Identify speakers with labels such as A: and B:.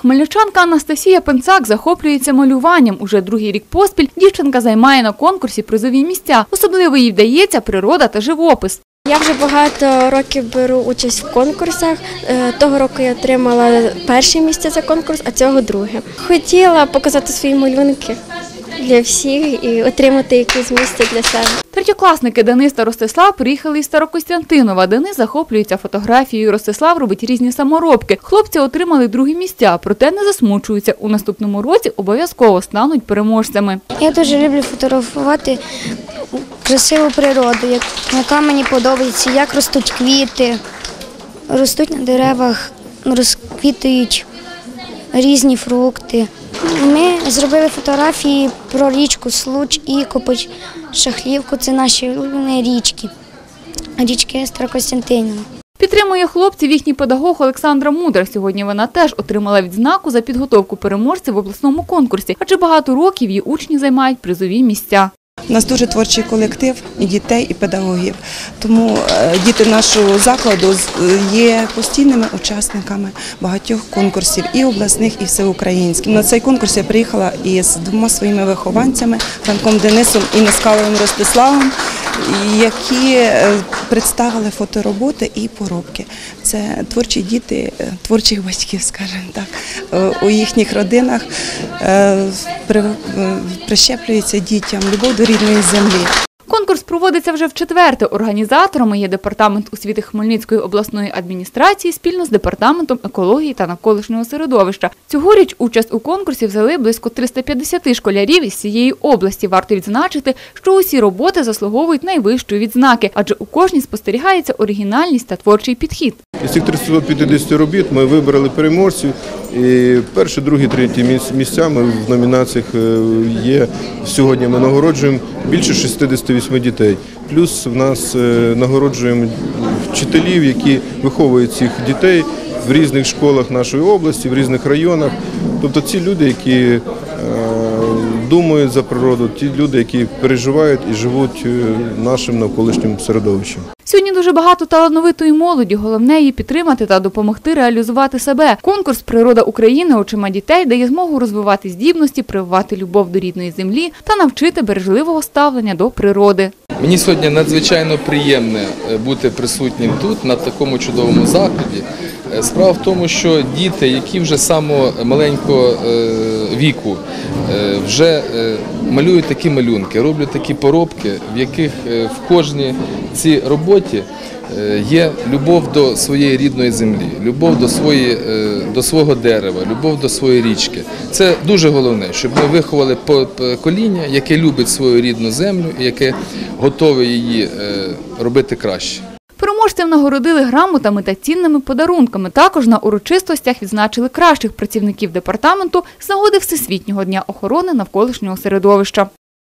A: Хмельничанка Анастасія Пенцак захоплюється малюванням. Уже другий рік поспіль дівчинка займає на конкурсі призові місця. Особливо їй вдається природа та живопис.
B: Я вже багато років беру участь в конкурсах. Е, Того року я отримала перше місце за конкурс, а цього друге. Хотіла показати свої малюнки для всіх і отримати якесь місце для себе.
A: Третьокласники Денис та Ростислав приїхали із Старокостянтинова. Денис захоплюється фотографією. Ростислав робить різні саморобки. Хлопці отримали другі місця, проте не засмучуються. У наступному році обов'язково стануть переможцями.
C: Я дуже люблю фотографувати красиву природу, як- яка мені подобається, як ростуть квіти, ростуть на деревах, розквітують різні фрукти. Ми зробили фотографії про річку Случ і Шахлівку. Це наші улюблені річки, річки Старокостянтинова.
A: Підтримує хлопців їхній педагог Олександра Мудра. Сьогодні вона теж отримала відзнаку за підготовку переможців в обласному конкурсі, адже багато років її учні займають призові місця.
D: У нас дуже творчий колектив і дітей, і педагогів. Тому е, діти нашого закладу є постійними учасниками багатьох конкурсів і обласних, і всеукраїнських. На цей конкурс я приїхала із двома своїми вихованцями Франком Денисом і Наскаловим Ростиславом, які е, представили фотороботи і поробки. Це творчі діти е, творчих батьків, скажімо так. Е, У їхніх родинах прищеплюється дітям любов до рідної землі.
A: Конкурс проводиться вже в четверте. Організаторами є департамент освіти Хмельницької обласної адміністрації спільно з департаментом екології та навколишнього середовища. Цьогоріч участь у конкурсі взяли близько 350 школярів із цієї області. Варто відзначити, що усі роботи заслуговують найвищої відзнаки, адже у кожній спостерігається оригінальність та творчий підхід.
E: Із цих 350 робіт ми вибрали переможців. І перші, другі, треті міс- місця ми в номінаціях е, є. Сьогодні ми нагороджуємо більше 68 дітей. Плюс в нас е, нагороджуємо вчителів, які виховують цих дітей в різних школах нашої області, в різних районах. Тобто ці люди, які е, думають за природу, ті люди, які переживають і живуть нашим навколишнім середовищем.
A: Сьогодні дуже багато талановитої молоді. Головне її підтримати та допомогти реалізувати себе. Конкурс Природа України очима дітей дає змогу розвивати здібності, прививати любов до рідної землі та навчити бережливого ставлення до природи.
F: Мені сьогодні надзвичайно приємно е, бути присутнім тут, на такому чудовому заході. Е, Справа в тому, що діти, які вже з самого маленького е, віку вже малюють такі малюнки, роблять такі поробки, в яких е, в кожній цій роботі е, є любов до своєї рідної землі, любов до, своєї, е, до свого дерева, любов до своєї річки. Це дуже головне, щоб ми виховали по- покоління, яке любить свою рідну землю і яке готове її робити краще.
A: Переможців нагородили грамотами та цінними подарунками. Також на урочистостях відзначили кращих працівників департаменту з нагоди Всесвітнього дня охорони навколишнього середовища.